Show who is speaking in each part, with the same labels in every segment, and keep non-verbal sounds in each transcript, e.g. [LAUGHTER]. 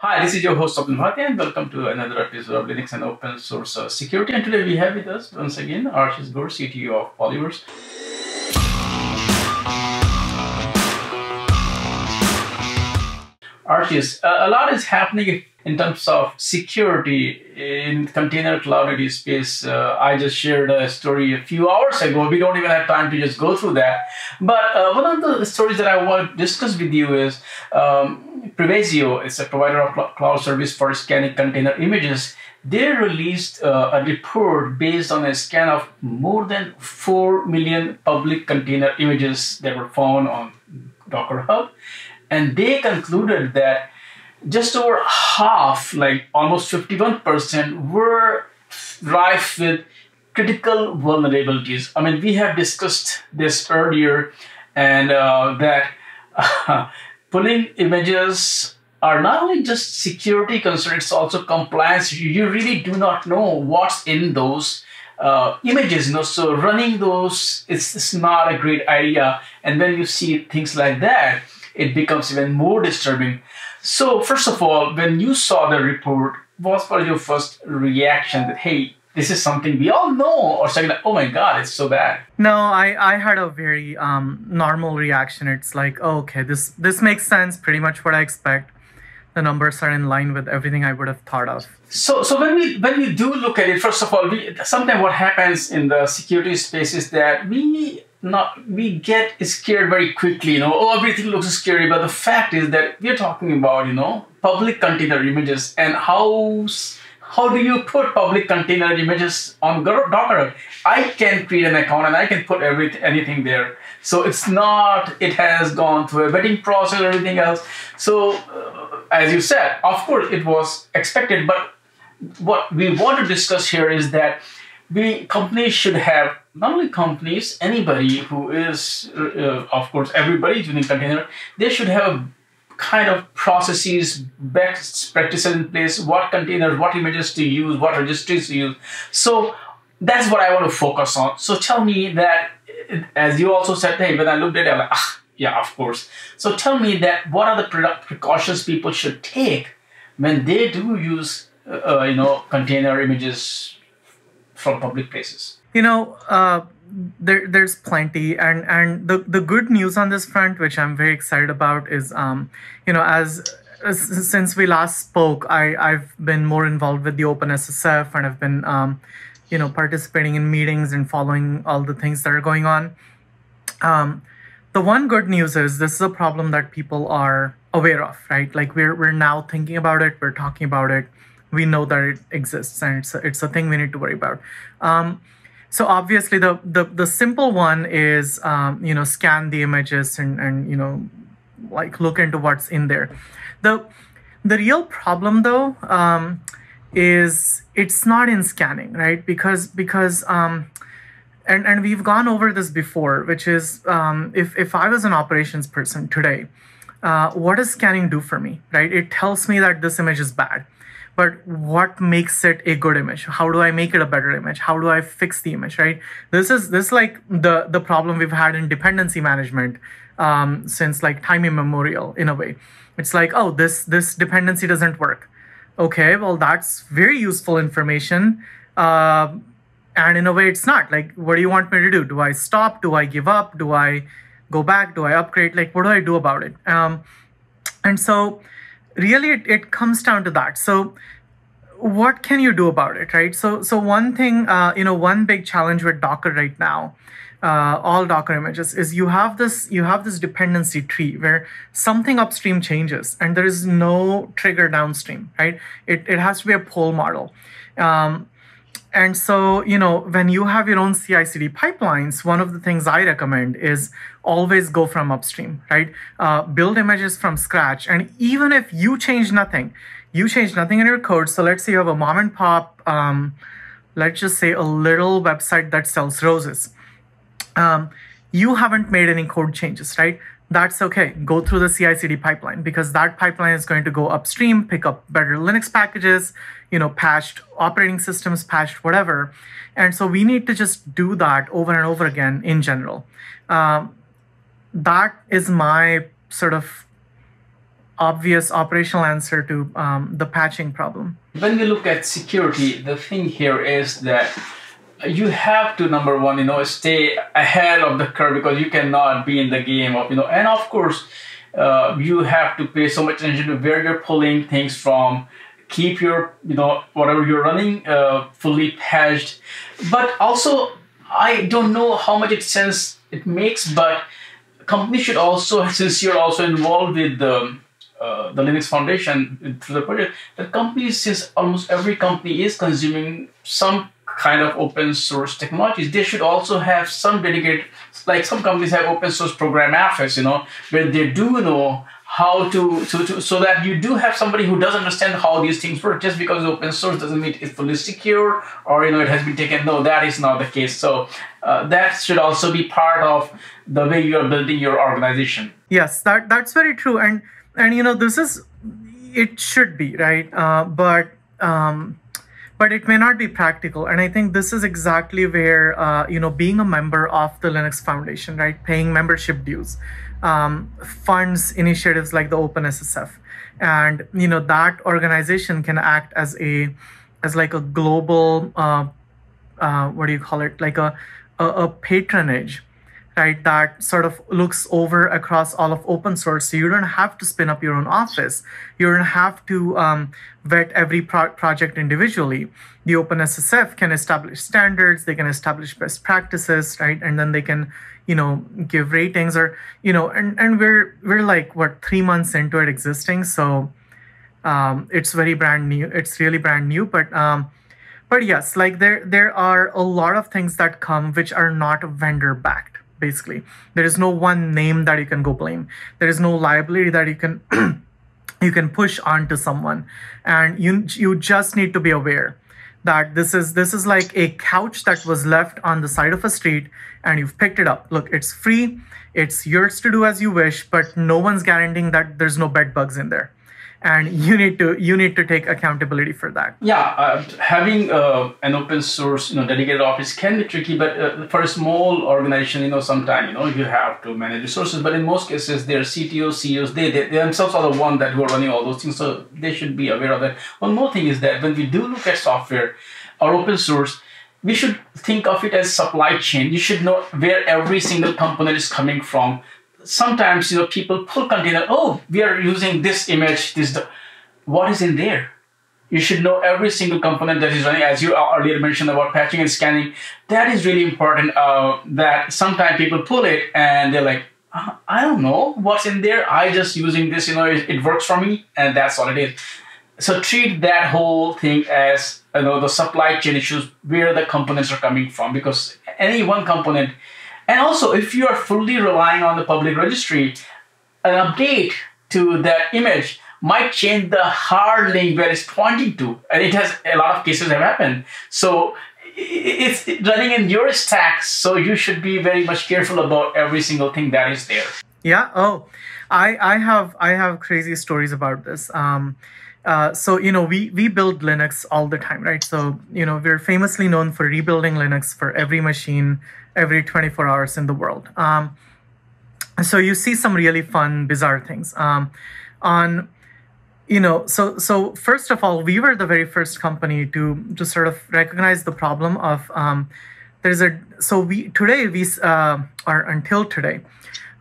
Speaker 1: Hi, this is your host Swapnil Bhartiya and welcome to another episode of Linux and Open Source uh, Security. And today we have with us once again Archis Gore, CTO of Polyverse. Archis, uh, a lot is happening in terms of security in container cloud space. Uh, I just shared a story a few hours ago. We don't even have time to just go through that. But uh, one of the stories that I want to discuss with you is um, Prevasio is a provider of cloud service for scanning container images. They released uh, a report based on a scan of more than 4 million public container images that were found on Docker Hub. And they concluded that just over half, like almost 51%, were rife with critical vulnerabilities. I mean, we have discussed this earlier, and uh, that uh, [LAUGHS] pulling images are not only just security concerns, it's also compliance. You really do not know what's in those uh, images, you know, so running those is, is not a great idea. And when you see things like that, it becomes even more disturbing. So, first of all, when you saw the report, what was your first reaction that, hey, this is something we all know or something like oh my god it's so bad?
Speaker 2: No i i had a very um normal reaction. It's like oh, okay this this makes sense pretty much what i expect. The numbers are in line with everything i would have thought of.
Speaker 1: So so when we when we do look at it first of all we sometimes what happens in the security space is that we not we get scared very quickly you know. Oh everything looks scary but the fact is that we're talking about you know public container images and how how do you put public container images on docker? I can create an account and i can put everything anything there. So it's not it has gone through a vetting process or everything else. So uh, as you said of course it was expected but what we want to discuss here is that we companies should have not only companies anybody who is uh, of course everybody using container they should have kind of processes best practices in place what containers what images to use what registries to use. So that's what i want to focus on. So tell me that as you also said hey when i looked at it i'm like ah yeah of course. So tell me that what are the precautions people should take when they do use uh, you know container images from public places?
Speaker 2: You know, uh, there there's plenty, and and the the good news on this front, which I'm very excited about, is um, you know, as since we last spoke, I I've been more involved with the OpenSSF, and I've been um, you know participating in meetings and following all the things that are going on. Um, the one good news is this is a problem that people are aware of, right? Like we're we're now thinking about it, we're talking about it we know that it exists and it's a, it's a thing we need to worry about. Um, so obviously the, the the simple one is um, you know scan the images and and you know like look into what's in there. The the real problem though um, is it's not in scanning right because because um, and and we've gone over this before which is um, if if I was an operations person today. Uh, what does scanning do for me right it tells me that this image is bad but what makes it a good image? How do i make it a better image? How do i fix the image right? This is this is like the the problem we've had in dependency management um, since like time immemorial in a way. It's like oh this this dependency doesn't work. Okay well that's very useful information uh, and in a way it's not. Like what do you want me to do? Do i stop? Do i give up? Do i go back? Do i upgrade? Like what do i do about it? Um, and so really it, it comes down to that. So what can you do about it right? So so one thing uh, you know one big challenge with docker right now uh, all docker images is you have this you have this dependency tree where something upstream changes and there is no trigger downstream right? It, it has to be a pull model. Um, and so, you know, when you have your own CI CD pipelines, one of the things I recommend is always go from upstream, right? Uh, build images from scratch. And even if you change nothing, you change nothing in your code. So let's say you have a mom and pop, um, let's just say a little website that sells roses. Um, you haven't made any code changes, right? That's okay. Go through the CI/CD pipeline because that pipeline is going to go upstream, pick up better Linux packages, you know, patched operating systems, patched whatever. And so we need to just do that over and over again in general. Um, that is my sort of obvious operational answer to um, the patching problem.
Speaker 1: When we look at security, the thing here is that you have to number one, you know, stay ahead of the curve because you cannot be in the game of, you know, and of course, uh, you have to pay so much attention to where you're pulling things from. Keep your, you know, whatever you're running uh, fully patched. But also, I don't know how much it sense it makes, but company should also, [LAUGHS] since you're also involved with the uh, the Linux Foundation through the project, the company, since almost every company is consuming some kind of open source technologies, they should also have some dedicated, like some companies have open source program office, you know, where they do know how to, to, to so that you do have somebody who does understand how these things work. Just because open source doesn't mean it's fully secure or you know it has been taken. No that is not the case. So uh, that should also be part of the way you are building your organization.
Speaker 2: Yes that that's very true. And and you know this is it should be right? Uh, but um, but it may not be practical. And i think this is exactly where uh, you know being a member of the linux foundation right? Paying membership dues um, funds initiatives like the OpenSSF, and you know that organization can act as a as like a global uh, uh, what do you call it? Like a, a, a patronage right that sort of looks over across all of open source so you don't have to spin up your own office. You don't have to um, vet every pro- project individually. The OpenSSF can establish standards they can establish best practices right? And then they can you know give ratings or you know and and we're we're like what three months into it existing so um, it's very brand new it's really brand new but um, but yes like there there are a lot of things that come which are not vendor backed basically. There is no one name that you can go blame. There is no liability that you can [CLEARS THROAT] you can push onto someone. And you you just need to be aware that this is this is like a couch that was left on the side of a street and you've picked it up. Look it's free. It's yours to do as you wish but no one's guaranteeing that there's no bed bugs in there and you need to you need to take accountability for that.
Speaker 1: Yeah uh, having uh, an open source you know dedicated office can be tricky but uh, for a small organization you know sometimes you know you have to manage resources. But in most cases their ctos ceos they, they, they themselves are the one that who are running all those things so they should be aware of that. One more thing is that when we do look at software or open source we should think of it as supply chain. You should know where every single component is coming from sometimes you know people pull container oh we are using this image this what is in there? You should know every single component that is running as you earlier mentioned about patching and scanning. That is really important uh, that sometimes people pull it and they're like uh, i don't know what's in there. I just using this you know it, it works for me and that's all it is. So treat that whole thing as you know the supply chain issues where the components are coming from because any one component and also, if you are fully relying on the public registry, an update to that image might change the hard link where it's pointing to. And it has a lot of cases have happened. So it's running in your stack, so you should be very much careful about every single thing that is there.
Speaker 2: Yeah. Oh, I I have I have crazy stories about this. Um, uh, so you know we we build Linux all the time, right? So you know we're famously known for rebuilding Linux for every machine every 24 hours in the world. Um, so you see some really fun, bizarre things. Um, on you know, so so first of all, we were the very first company to to sort of recognize the problem of um, there's a so we today we uh, until today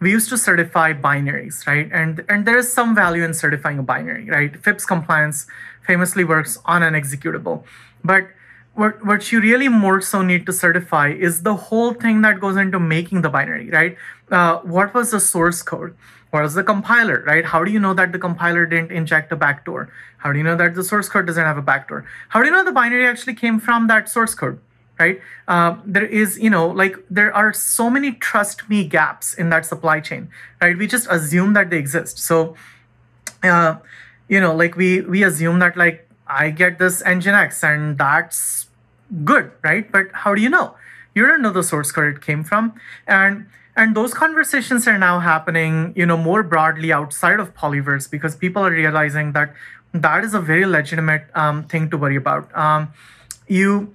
Speaker 2: we used to certify binaries, right? And and there is some value in certifying a binary, right? FIPS compliance famously works on an executable, but what, what you really more so need to certify is the whole thing that goes into making the binary, right? Uh, what was the source code? What was the compiler, right? How do you know that the compiler didn't inject a backdoor? How do you know that the source code doesn't have a backdoor? How do you know the binary actually came from that source code, right? Uh, there is, you know, like there are so many trust me gaps in that supply chain, right? We just assume that they exist. So, uh, you know, like we we assume that like I get this Nginx and that's good, right? But how do you know? You don't know the source code it came from. And and those conversations are now happening, you know, more broadly outside of Polyverse because people are realizing that that is a very legitimate um, thing to worry about. Um, you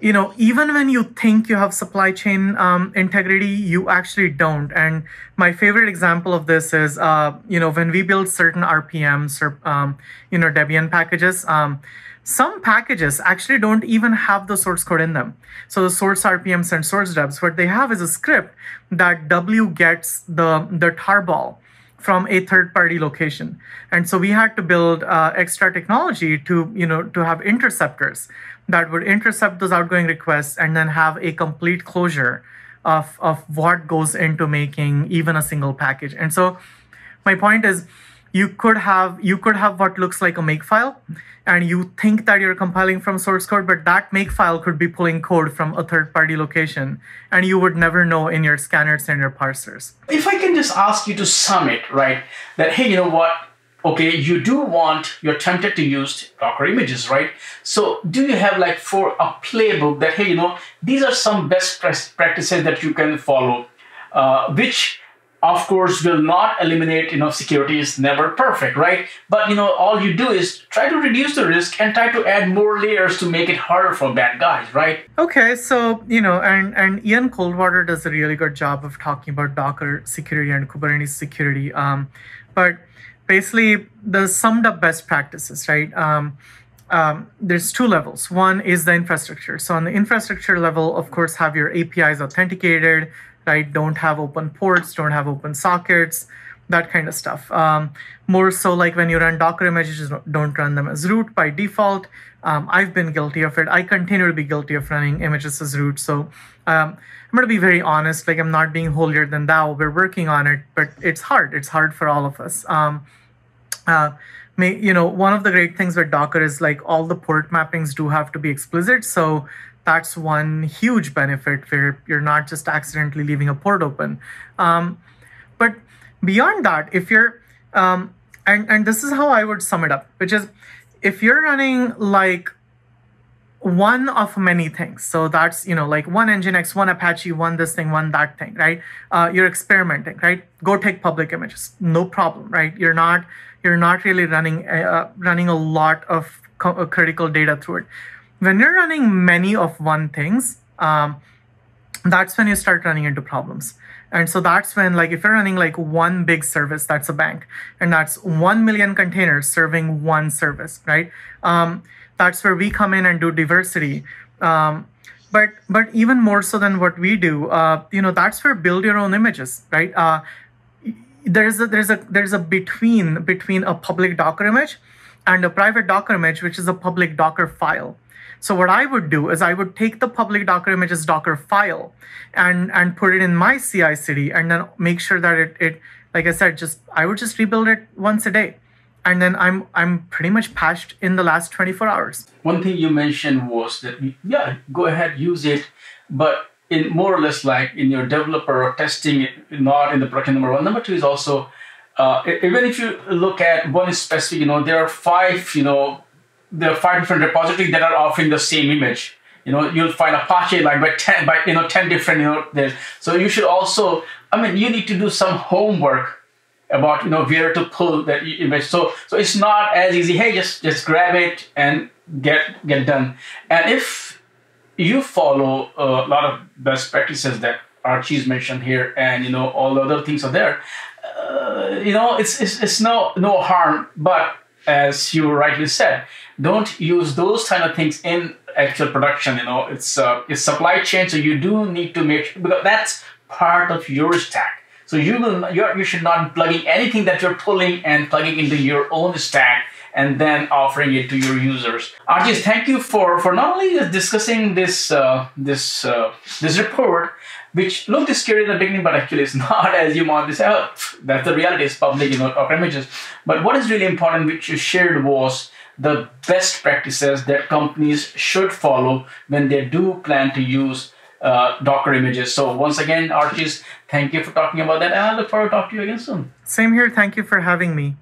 Speaker 2: you know, even when you think you have supply chain um, integrity, you actually don't. And my favorite example of this is, uh, you know, when we build certain RPMs or, um, you know, Debian packages, um, some packages actually don't even have the source code in them. So the source RPMs and source debs, what they have is a script that W gets the, the tarball from a third party location. And so we had to build uh, extra technology to, you know, to have interceptors that would intercept those outgoing requests and then have a complete closure of, of what goes into making even a single package. And so my point is you could have you could have what looks like a makefile and you think that you're compiling from source code but that makefile could be pulling code from a third party location and you would never know in your scanners and your parsers.
Speaker 1: If i can just ask you to sum it right that hey you know what okay you do want you're tempted to use docker images right? So do you have like for a playbook that hey you know these are some best practices that you can follow uh, which of course will not eliminate you know security is never perfect right but you know all you do is try to reduce the risk and try to add more layers to make it harder for bad guys right
Speaker 2: okay so you know and and ian coldwater does a really good job of talking about docker security and kubernetes security um, but basically the summed up best practices right um, um, there's two levels. One is the infrastructure. So on the infrastructure level, of course, have your APIs authenticated, right? Don't have open ports, don't have open sockets, that kind of stuff. Um, more so like when you run Docker images, don't run them as root by default. Um, I've been guilty of it. I continue to be guilty of running images as root. So um, I'm going to be very honest. Like I'm not being holier than thou. We're working on it, but it's hard. It's hard for all of us. Um, uh, you know, one of the great things with Docker is like all the port mappings do have to be explicit. So that's one huge benefit where you're not just accidentally leaving a port open. Um, but beyond that, if you're, um, and, and this is how I would sum it up, which is if you're running like one of many things, so that's, you know, like one Nginx, one Apache, one this thing, one that thing, right? Uh, you're experimenting, right? Go take public images, no problem, right? You're not, you're not really running, uh, running a lot of co- critical data through it when you're running many of one things, um, that's when you start running into problems. And so that's when, like, if you're running like one big service, that's a bank, and that's one million containers serving one service, right? Um, that's where we come in and do diversity. Um, but but even more so than what we do, uh, you know, that's where build your own images, right? Uh, there's a there's a there's a between between a public Docker image and a private Docker image, which is a public Docker file. So what I would do is I would take the public Docker images Docker file and and put it in my CI CD and then make sure that it, it like I said, just I would just rebuild it once a day. And then I'm I'm pretty much patched in the last 24 hours.
Speaker 1: One thing you mentioned was that yeah, go ahead, use it, but in more or less like in your developer or testing it, not in the production number one. Number two is also uh, even if you look at one specific, you know, there are five, you know, there are five different repositories that are offering the same image. You know, you'll find Apache like by ten, by you know, ten different, you know, there. So you should also, I mean, you need to do some homework about you know where to pull that image. So so it's not as easy. Hey, just just grab it and get get done. And if you follow a lot of best practices that Archis mentioned here, and you know all the other things are there, uh, you know it's, it's it's no no harm. But as you rightly said, don't use those kind of things in actual production. You know, it's uh, it's supply chain, so you do need to make because that's part of your stack. So you will you should not plugging anything that you're pulling and plugging into your own stack and then offering it to your users. Archis, thank you for for not only discussing this uh, this uh, this report, which looked scary in the beginning, but actually it's [LAUGHS] not as you might say. Oh, that's the reality. It's public, you know, of images. But what is really important, which you shared, was the best practices that companies should follow when they do plan to use uh, Docker images. So once again, Archis, thank you for talking about that, and I look forward to talking to you again soon.
Speaker 2: Same here. Thank you for having me.